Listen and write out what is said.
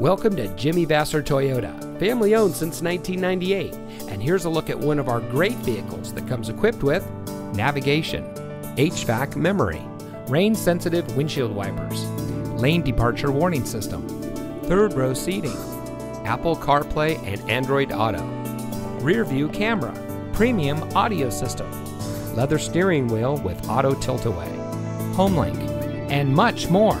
Welcome to Jimmy Vasser Toyota, family owned since 1998. And here's a look at one of our great vehicles that comes equipped with navigation, HVAC memory, rain sensitive windshield wipers, lane departure warning system, third row seating, Apple CarPlay and Android Auto, rear view camera, premium audio system, leather steering wheel with auto tilt away, HomeLink, and much more.